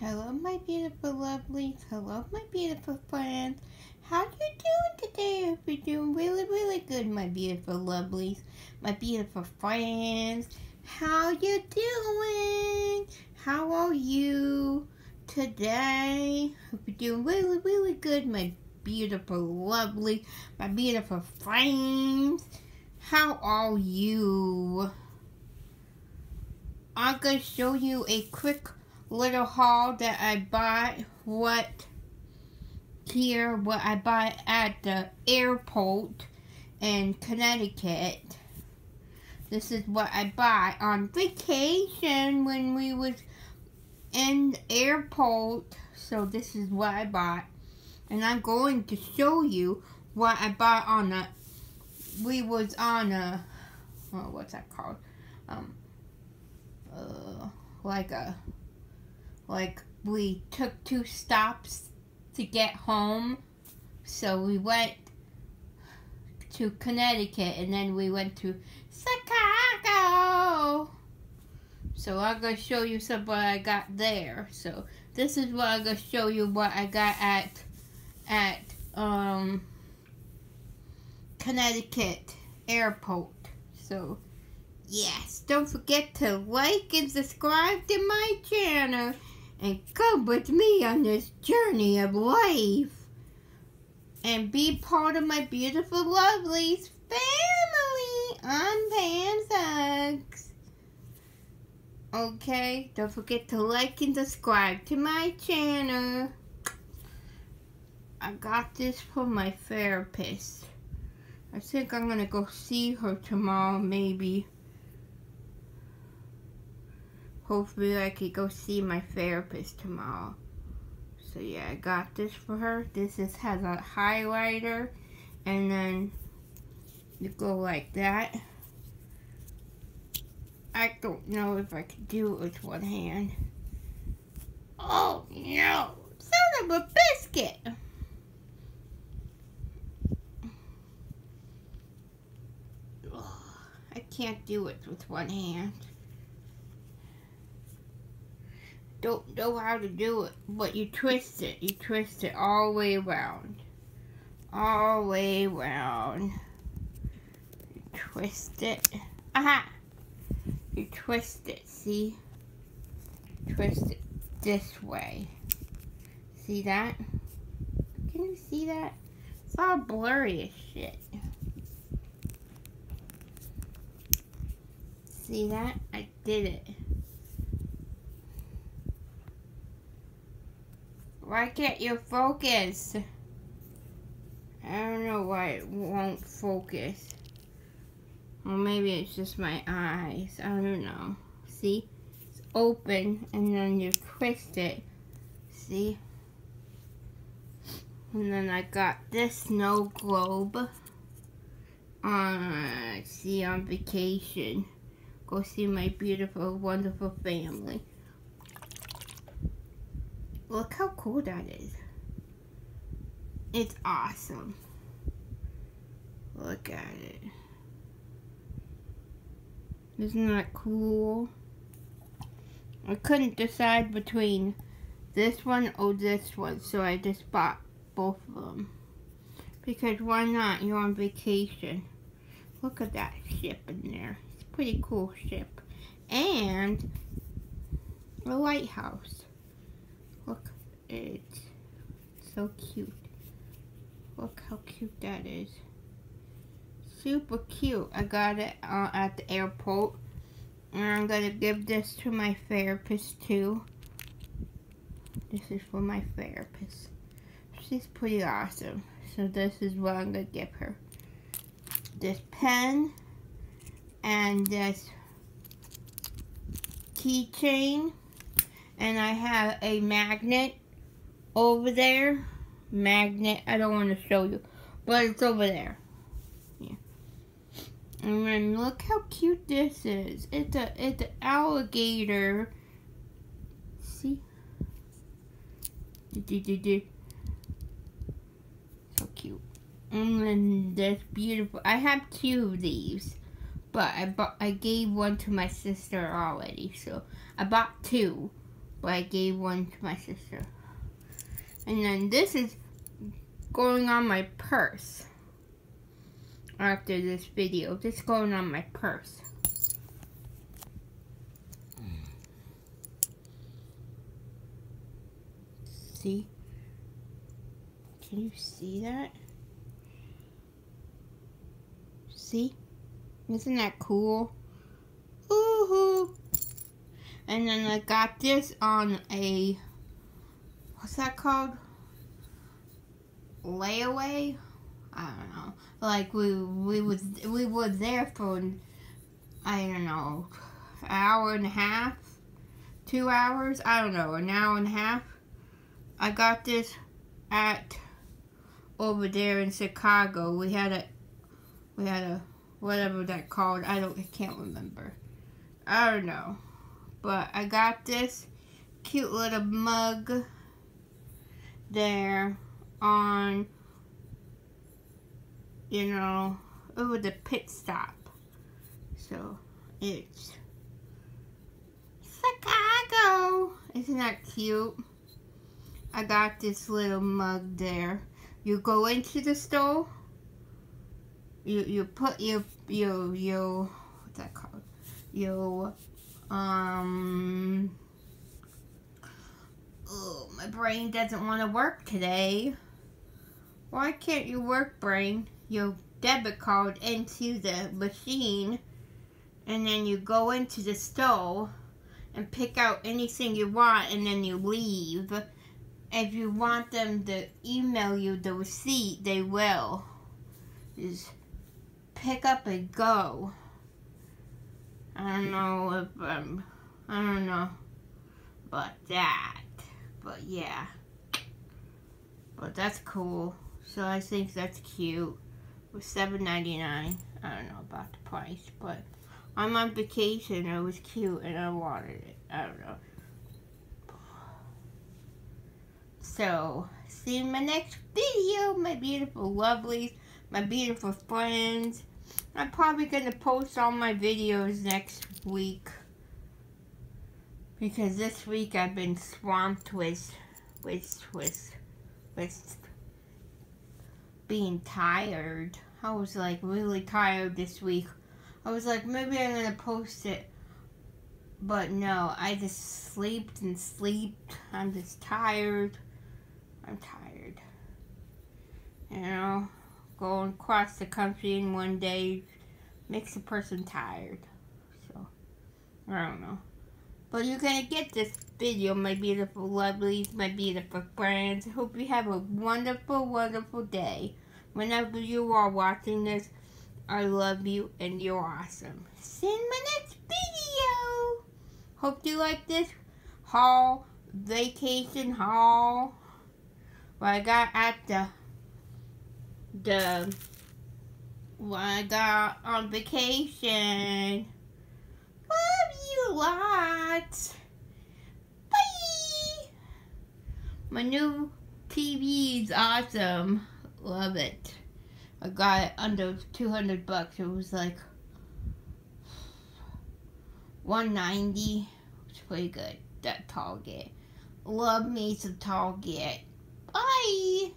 Hello, my beautiful lovelies. Hello, my beautiful friends. How you doing today? I hope you're doing really, really good, my beautiful lovelies. My beautiful friends. How you doing? How are you today? Hope you're doing really, really good, my beautiful, lovely, my beautiful friends. How are you? I'm going to show you a quick little haul that I bought what here what I bought at the airport in Connecticut. This is what I bought on vacation when we was in the airport. So this is what I bought. And I'm going to show you what I bought on a we was on a oh, what's that called? Um uh like a like we took two stops to get home. So we went to Connecticut and then we went to Chicago. So I'm going to show you some what I got there. So this is what I'm going to show you what I got at at um Connecticut airport. So yes, don't forget to like and subscribe to my channel and come with me on this journey of life and be part of my beautiful lovelies family on Hugs. Okay, don't forget to like and subscribe to my channel. I got this from my therapist. I think I'm gonna go see her tomorrow, maybe. Hopefully I could go see my therapist tomorrow. So yeah, I got this for her. This is, has a highlighter and then you go like that. I don't know if I can do it with one hand. Oh no! Son of a biscuit! I can't do it with one hand. Don't know how to do it, but you twist it. You twist it all the way around. All the way around. You twist it. Aha! You twist it, see? Twist it this way. See that? Can you see that? It's all blurry as shit. See that? I did it. Why can't you focus? I don't know why it won't focus. Or maybe it's just my eyes. I don't know. See? It's open and then you twist it. See? And then I got this snow globe. Uh, see on vacation. Go see my beautiful, wonderful family. Look how cool that is. It's awesome. Look at it. Isn't that cool? I couldn't decide between this one or this one, so I just bought both of them. Because why not? You're on vacation. Look at that ship in there. It's a pretty cool ship. And a lighthouse. It's so cute. Look how cute that is. Super cute. I got it uh, at the airport. And I'm going to give this to my therapist too. This is for my therapist. She's pretty awesome. So this is what I'm going to give her. This pen and this keychain and I have a magnet over there. Magnet, I don't want to show you, but it's over there. Yeah. And then look how cute this is. It's a it's an alligator. See? So cute. And then this beautiful. I have two of these, but I bought I gave one to my sister already, so I bought two but I gave one to my sister. And then this is going on my purse. After this video, this going on my purse. See? Can you see that? See? Isn't that cool? Ooh. And then I got this on a what's that called? Layaway? I don't know. Like we we was we were there for I don't know an hour and a half, two hours. I don't know, an hour and a half. I got this at over there in Chicago. We had a we had a whatever that called. I don't I can't remember. I don't know. But I got this cute little mug there on you know over the pit stop. So it's Chicago. Isn't that cute? I got this little mug there. You go into the store. You you put your your your what's that called? Your um. Oh, my brain doesn't want to work today. Why can't you work, brain? Your debit card into the machine, and then you go into the store and pick out anything you want, and then you leave if you want them to email you the receipt, they will. Just pick up and go. I don't know if um, I don't know about that, but yeah. But that's cool. So I think that's cute. With seven ninety nine. I don't know about the price, but I'm on vacation. It was cute, and I wanted it. I don't know. So, see you in my next video, my beautiful lovelies, my beautiful friends. I'm probably going to post all my videos next week. Because this week I've been swamped with, with, with, with being tired. I was like really tired this week. I was like, maybe I'm to post it. But no, I just slept and slept. I'm just tired. I'm tired. You know, going across the country in one day makes a person tired. So, I don't know. But you're to get this video, my beautiful lovelies, my beautiful friends. Hope you have a wonderful, wonderful day. Whenever you are watching this, I love you and you're awesome. See you in my next video. Hope you like this haul, vacation haul what I got at the the what I got on vacation. Love you lots. Bye. My new TV is awesome. Love it. I got it under 200 bucks. It was like 190. It's pretty good. That Target. Love me some Target. Bye.